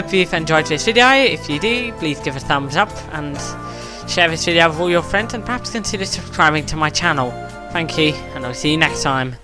hope you've enjoyed this video. If you do, please give a thumbs up and share this video with all your friends and perhaps consider subscribing to my channel. Thank you, and I'll see you next time.